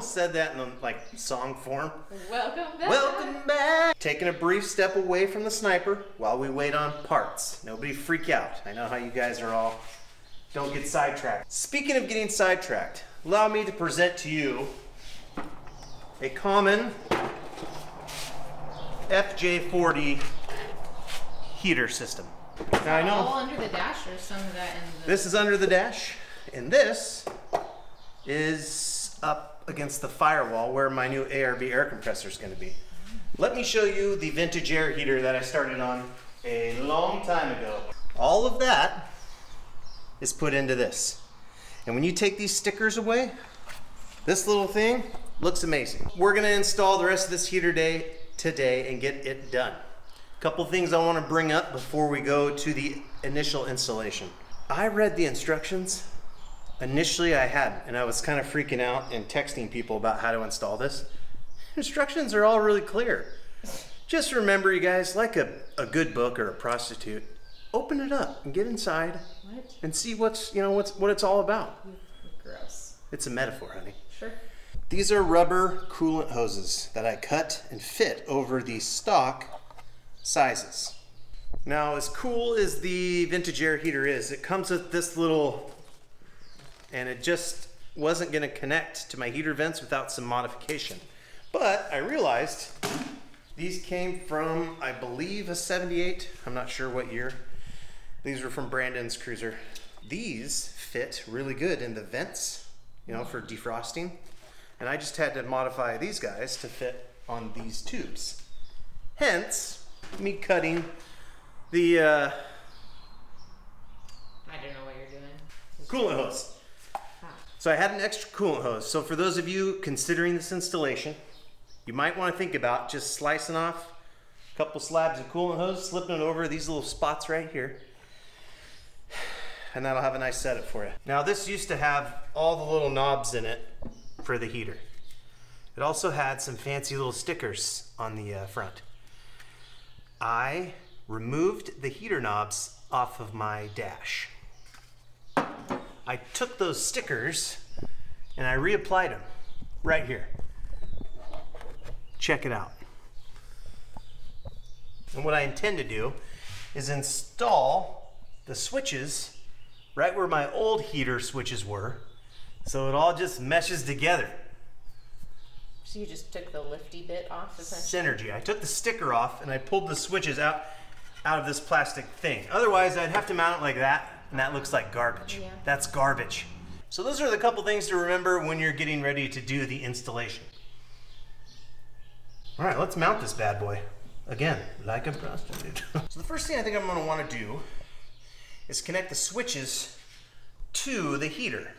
almost said that in um, like song form. Welcome back. Welcome back. Taking a brief step away from the sniper while we wait on parts. Nobody freak out. I know how you guys are all. Don't get sidetracked. Speaking of getting sidetracked, allow me to present to you a common FJ40 heater system. Now I know All under the dash or some of that in the. this is under the dash, and this is up against the firewall where my new ARB air compressor is going to be. Let me show you the vintage air heater that I started on a long time ago. All of that is put into this. And when you take these stickers away, this little thing looks amazing. We're going to install the rest of this heater day today and get it done. A couple things I want to bring up before we go to the initial installation. I read the instructions. Initially, I had, and I was kind of freaking out and texting people about how to install this. Instructions are all really clear. Just remember, you guys, like a, a good book or a prostitute, open it up and get inside What? and see what's you know what's what it's all about. Gross. It's a metaphor, honey. Sure. These are rubber coolant hoses that I cut and fit over the stock sizes. Now, as cool as the vintage air heater is, it comes with this little, and it just wasn't going to connect to my heater vents without some modification. But I realized these came from, I believe, a 78. I'm not sure what year. These were from Brandon's Cruiser. These fit really good in the vents, you know, for defrosting. And I just had to modify these guys to fit on these tubes. Hence, me cutting the uh, I don't know what you're doing. coolant hose. So I had an extra coolant hose. So for those of you considering this installation, you might want to think about just slicing off a couple slabs of coolant hose, slipping it over these little spots right here. And that'll have a nice setup for you. Now this used to have all the little knobs in it for the heater. It also had some fancy little stickers on the uh, front. I removed the heater knobs off of my dash. I took those stickers and I reapplied them right here. Check it out. And what I intend to do is install the switches right where my old heater switches were so it all just meshes together. So you just took the lifty bit off. Synergy. I took the sticker off and I pulled the switches out out of this plastic thing. Otherwise, I'd have to mount it like that, and that looks like garbage. Oh, yeah. That's garbage. So those are the couple things to remember when you're getting ready to do the installation. All right, let's mount this bad boy. Again, like a prostitute. so the first thing I think I'm gonna wanna do is connect the switches to the heater.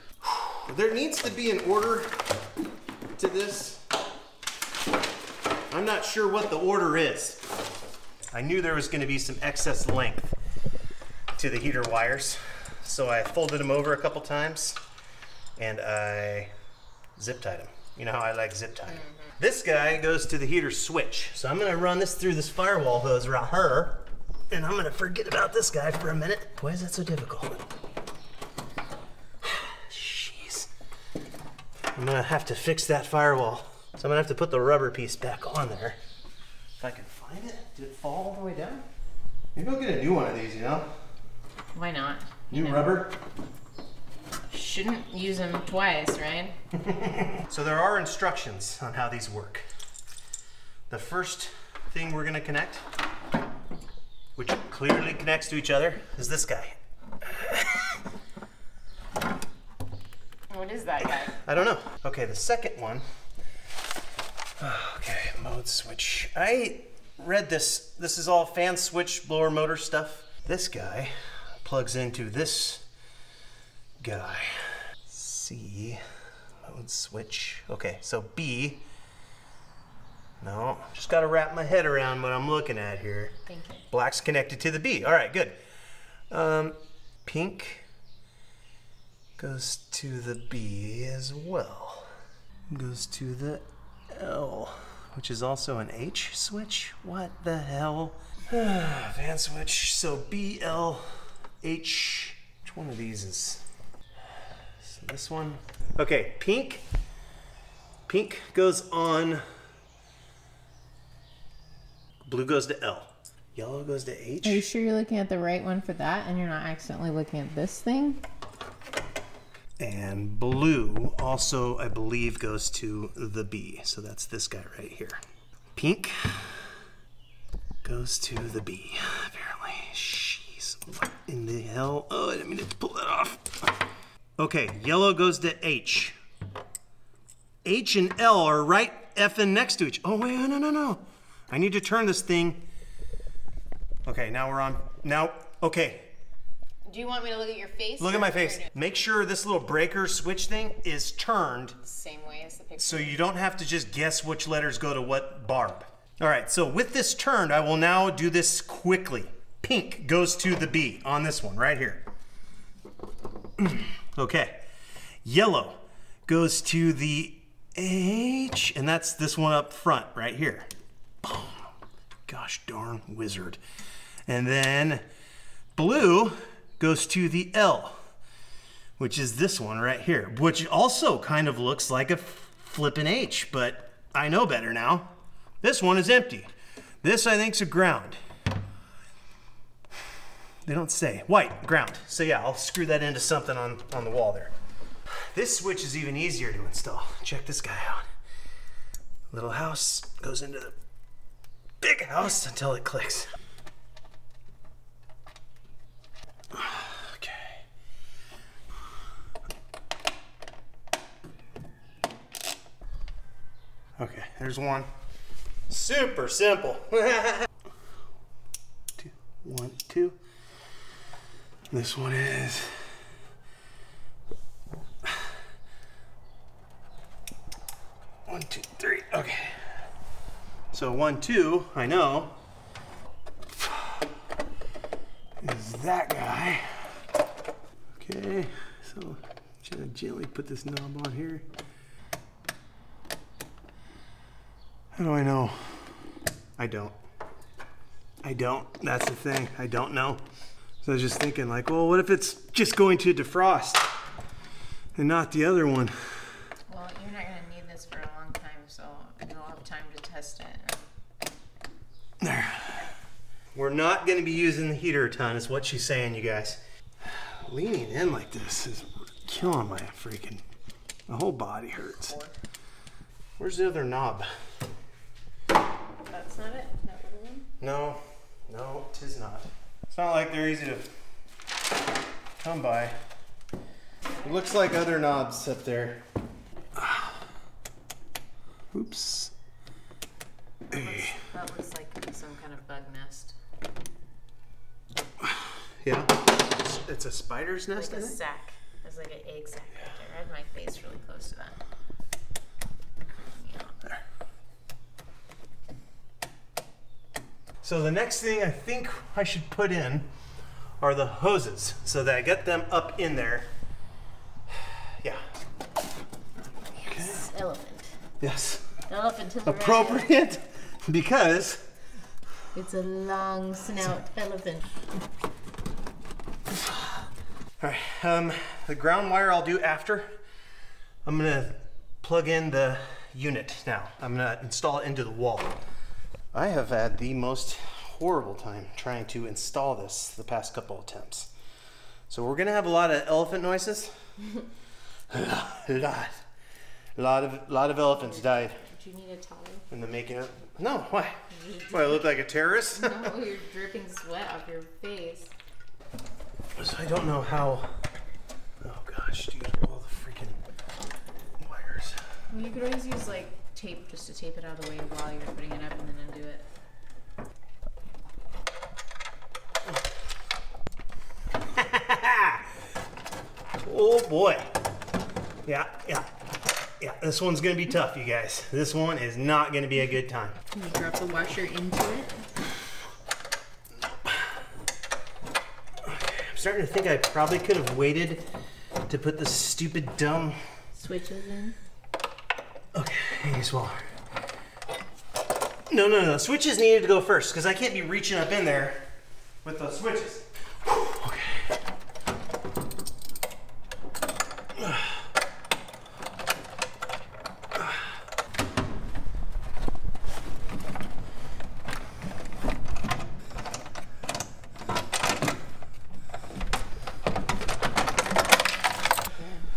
There needs to be an order to this. I'm not sure what the order is. I knew there was going to be some excess length to the heater wires, so I folded them over a couple times and I zip tied them. You know how I like zip tying. Mm-hmm. This guy goes to the heater switch, so I'm going to run this through this firewall hose right here, and I'm going to forget about this guy for a minute. Why is that so difficult? Jeez. I'm gonna have to fix that firewall. So I'm gonna have to put the rubber piece back on there. If I can find it. Did it fall all the way down? Maybe I'll get a new one of these, you know? Why not? New You know, rubber. Shouldn't use them twice, right? So there are instructions on how these work. The first thing we're gonna connect, which clearly connects to each other, is this guy. What is that guy? I don't know. Okay, the second one. Okay, mode switch. I read this. This is all fan switch blower motor stuff. This guy plugs into this guy. C mode switch. Okay, so B. No, just got to wrap my head around what I'm looking at here. Thank you. Black's connected to the B. All right, good. Um, pink goes to the B as well. Goes to the L, which is also an H switch. What the hell? Van switch. So B, L, H. Which one of these is? So this one. Okay, pink Pink goes on. Blue goes to L. Yellow goes to H. Are you sure you're looking at the right one for that and you're not accidentally looking at this thing? And blue also, I believe, goes to the B. So that's this guy right here. Pink goes to the B, apparently. Jeez, what in the hell? Oh, I didn't mean to pull that off. Okay, yellow goes to H. H and L are right effing next to each. Oh, wait, no, no, no. I need to turn this thing. Okay, now we're on. Now, okay, Do you want me to look at your face? Look at my face. Make sure this little breaker switch thing is turned Same way as the picture. so you don't have to just guess which letters go to what barb. All right, so with this turned, I will now do this quickly. Pink goes to the B on this one right here. Okay. Yellow goes to the H, and that's this one up front right here. Boom. Gosh darn wizard. And then blue goes to the L which is this one right here, which also kind of looks like a flippin' H, but I know better now. This one is empty. This I think's a ground. They don't say. White, ground. So yeah, I'll screw that into something on, on the wall there. This switch is even easier to install. Check this guy out. Little house goes into the big house until it clicks. Okay. Okay, there's one. Super simple. two, one, two. This one is. One, two, three. Okay. So one, two, I know. Is that guy. Okay, so gently, gently put this knob on here. How do I know? I don't. I don't. That's the thing. I don't know. So I was just thinking, like, well, what if it's just going to defrost and not the other one? Well, you're not gonna need this for a long time, so you'll have time to test it. There. We're not going to be using the heater a ton, is what she's saying, you guys. Leaning in like this is killing my freaking. My whole body hurts. Where's the other knob? That's not it. That one. No, no, tis not. It's not like they're easy to come by. It looks like other knobs up there. Oops. Hey. That looks like some kind of bug nest, Yeah. It's, it's a spider's nest, like I a think? sack. It's like an egg sack right there. I had my face really close to that. Creeped me out. So the next thing I think I should put in are the hoses so that I get them up in there. Yeah. Okay. Elephant. Yes. Elephant to the right. Appropriate because It's a long snout elephant. All right, um, the ground wire I'll do after. I'm gonna plug in the unit now. I'm gonna install it into the wall. I have had the most horrible time trying to install this the past couple attempts. So we're gonna have a lot of elephant noises. a lot, a lot of, lot of elephants died Do you need a towel? in the making of. No, why? Why I look like a terrorist? No, you're dripping sweat off your face. So I don't know how. Oh gosh, dude, all the freaking wires. You could always use like tape just to tape it out of the way while you're putting it up and then undo it. Oh boy. Yeah, yeah, yeah. This one's gonna be tough, you guys. This one is not gonna be a good time. Can you drop the washer into it? I'm starting to think I probably could have waited to put the stupid dumb. Switches in. Okay, you smaller. No, no, no, switches needed to go first because I can't be reaching up in there with those switches. Okay.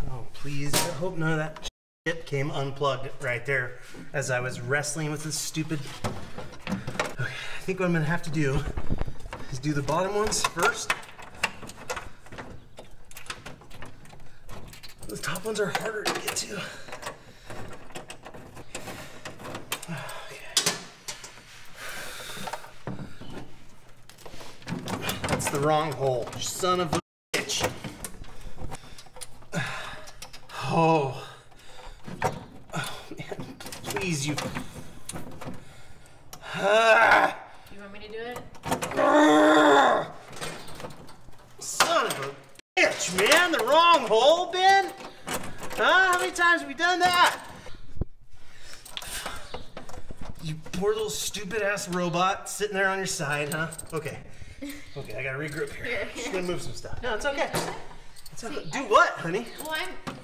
Oh, please, I hope none of that shit came unplugged right there as I was wrestling with this stupid. Okay, I think what I'm gonna have to do is do the bottom ones first. The top ones are harder to get to. That's the wrong hole. Son of a bitch. Oh. Oh, man. Please, you. Ah. You want me to do it? Ah. Son of a bitch, man. Hole, Ben? Huh? How many times have we done that? You poor little stupid ass robot sitting there on your side, huh? Okay. Okay, I gotta regroup here. Just gonna move some stuff. No, it's okay. It's okay. Do what, honey? Well, I'm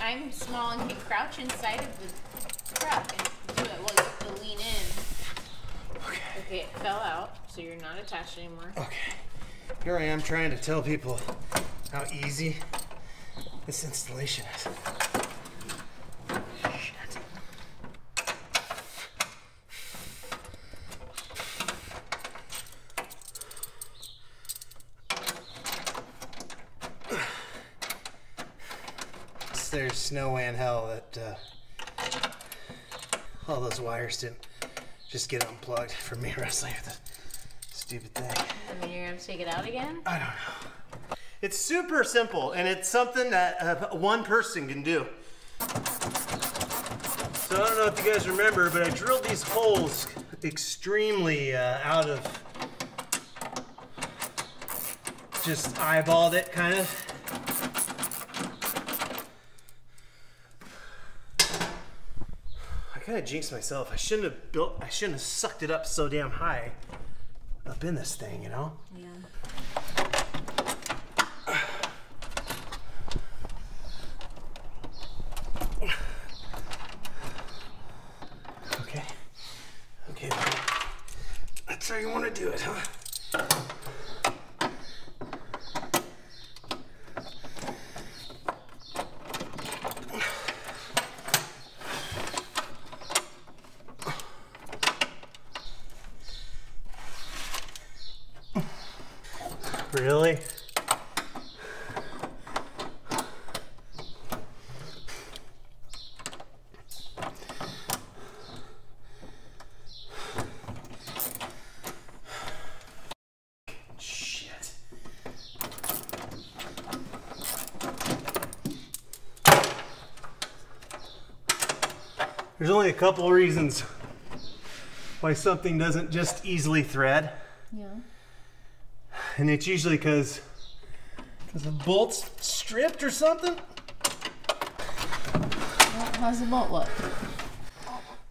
I'm small and can crouch inside of the truck and do it. Well, you have to lean in. Okay. Okay, it fell out, so you're not attached anymore. Okay. Here I am trying to tell people how easy this installation is. Shit. There's no way in hell that uh, all those wires didn't just get unplugged from me wrestling with this stupid thing. I mean, you're gonna take it out again? I don't know. It's super simple, and it's something that uh, one person can do. So I don't know if you guys remember, but I drilled these holes extremely uh, out of just eyeballed it, kind of. I kind of jinxed myself. I shouldn't have built. I shouldn't have sucked it up so damn high up in this thing, you know. Yeah. Okay. Okay. buddy. That's how you want to do it, huh? Really? Shit. There's only a couple of reasons why something doesn't just easily thread, Yeah. and it's usually because because the bolt's stripped or something. Well, how's the bolt look?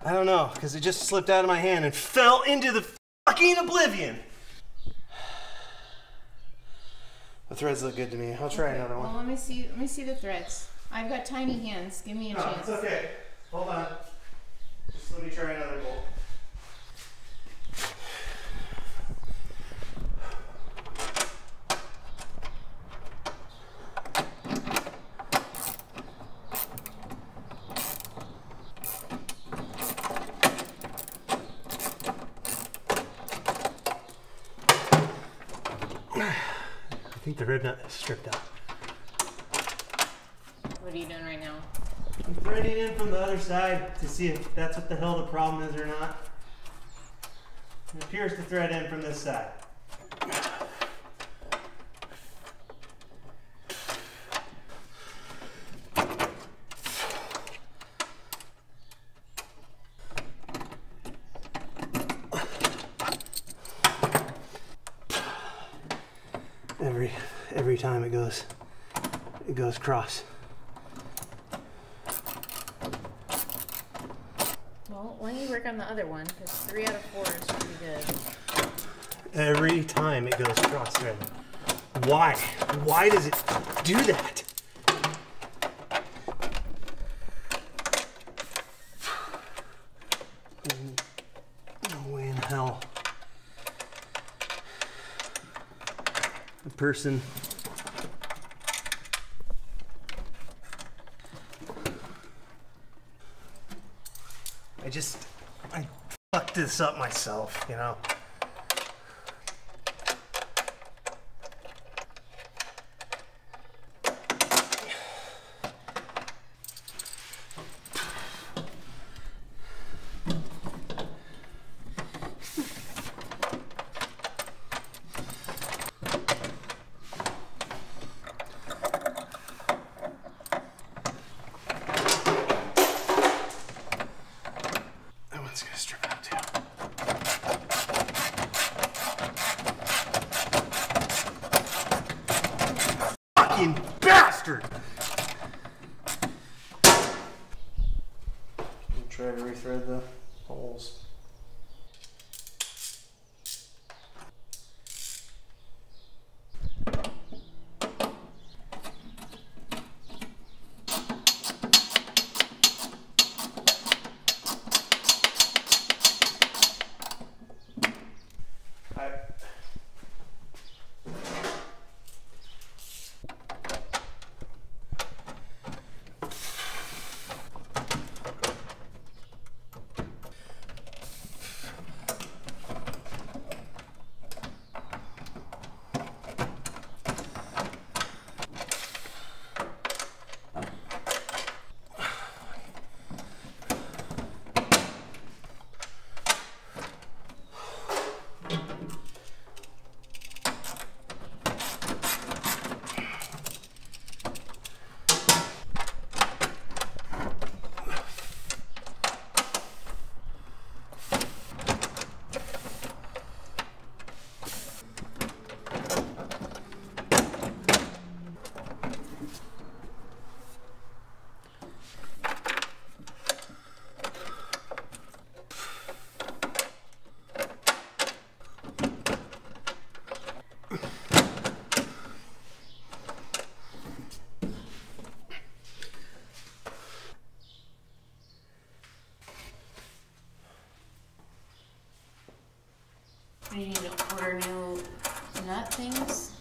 I don't know, because it just slipped out of my hand and fell into the fucking oblivion. The threads look good to me. I'll try another one. Well, let me see. Let me see the threads. I've got tiny hands. Give me a No, chance. it's okay. Hold on. Just let me try another bolt. I think the rivnut is stripped out. What are you doing threading in from the other side to see if that's what the hell the problem is or not. It appears to thread in from this side. Every every time it goes it goes cross. Well, why don't you work on the other one? Because three out of four is pretty good. Every time it goes cross thread. Why? Why does it do that? No way in hell. A person I just, up myself, you know? That one's gonna strip out too. Fucking bastard! Rethread the holes. I, You need to order new nut things.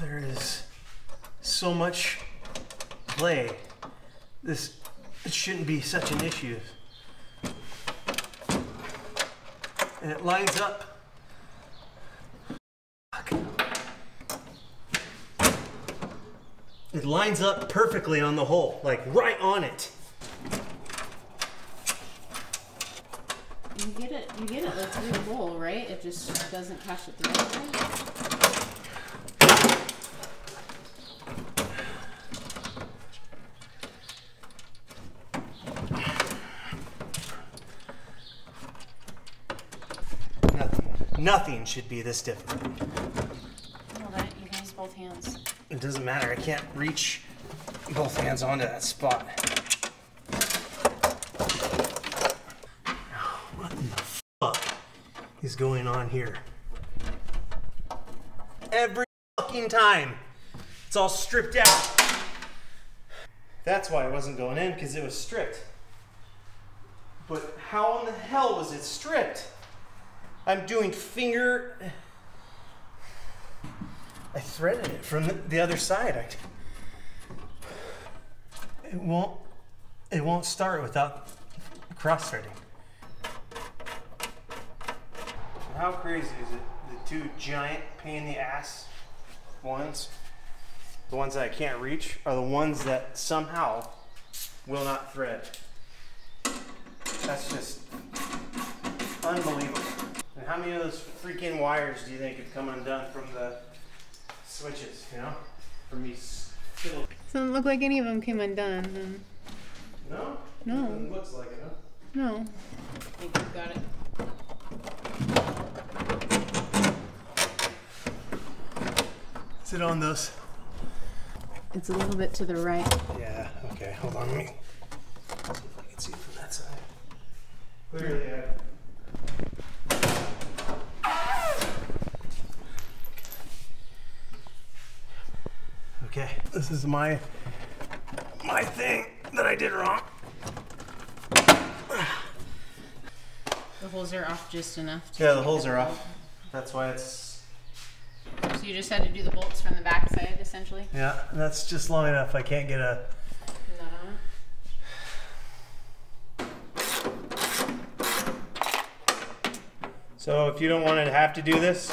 there is so much play. This it shouldn't be such an issue. And it lines up. It lines up perfectly on the hole, like right on it. You get it. You get it like through the bowl, right? It just doesn't catch it the right way. Nothing. Should be this difficult. Well, that you can use both hands. It doesn't matter. I can't reach both hands onto that spot. What in the fuck is going on here? Every fucking time. It's all stripped out. That's why it wasn't going in, because it was stripped. But how in the hell was it stripped? I'm doing finger. I threaded it from the, the other side. I, it won't. It won't start without cross threading. How crazy is it? The two giant pain in the ass ones, the ones that I can't reach, are the ones that somehow will not thread. That's just unbelievable. And how many of those freaking wires do you think have come undone from the switches, you know? From these little. Doesn't look like any of them came undone. then. No? No. It looks like it, huh? No. I think you got it. Is it on those? It's a little bit to the right. Yeah, okay, hold on, let me see if I can see it from that side. Clearly, I. Okay, this is my my thing that I did wrong. The holes are off just enough. To Yeah, the holes are off. That's why it's So you just had to do the bolts from the back side, essentially. yeah. That's just long enough. I can't get a Nut on it. So if you don't want to have to do this,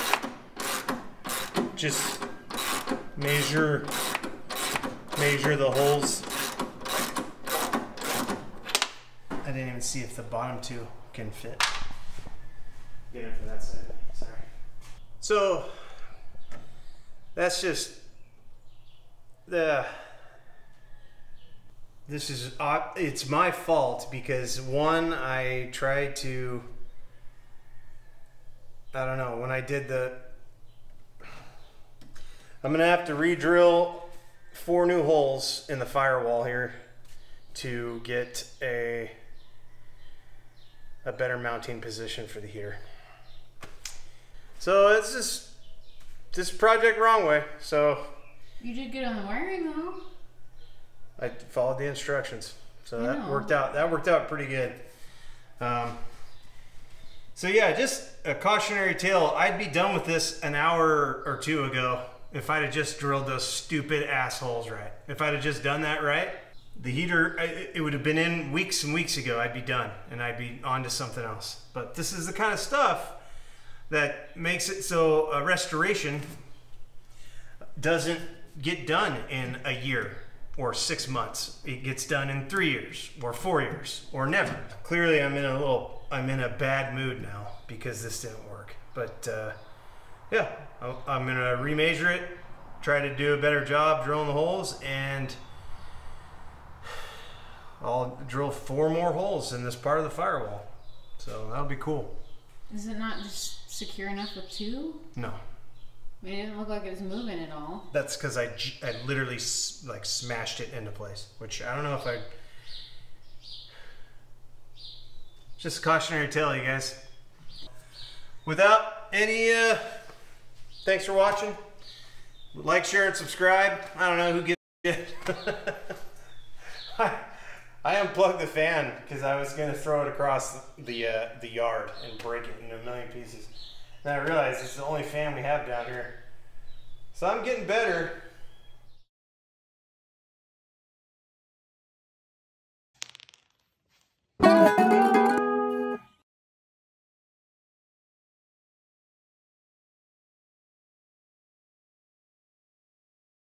just measure measure the holes. I didn't even see if the bottom two can fit. Get it for that side. Sorry. So that's just the this is op- it's my fault because one I tried to I don't know when I did the I'm gonna have to re-drill four new holes in the firewall here to get a a better mounting position for the heater. So it's just this project wrong way. So You did good on the wiring though. I followed the instructions, so I that know. worked out. That worked out pretty good. Um, so yeah, just a cautionary tale. I'd be done with this an hour or two ago if I'd have just drilled those stupid assholes right. If I'd have just done that right, the heater it would have been in weeks and weeks ago. I'd be done and I'd be on to something else. But this is the kind of stuff that makes it so a restoration doesn't get done in a year or six months. It gets done in three years or four years or never. Clearly, I'm in a little, I'm in a bad mood now because this didn't work. But uh, yeah, I'm- I'm gonna remeasure it, try to do a better job drilling the holes, and I'll drill four more holes in this part of the firewall. So that'll be cool. Is it not just secure enough with two? No, I mean, it didn't look like it was moving at all. That's because I, I literally like smashed it into place, which I don't know if I. Just a cautionary tale, you guys. Without any, uh, thanks for watching. Like, share, and subscribe. I don't know who gives a shit. I, I unplugged the fan because I was gonna throw it across the uh, the yard and break it into a million pieces. Then I realized it's the only fan we have down here. So I'm getting better.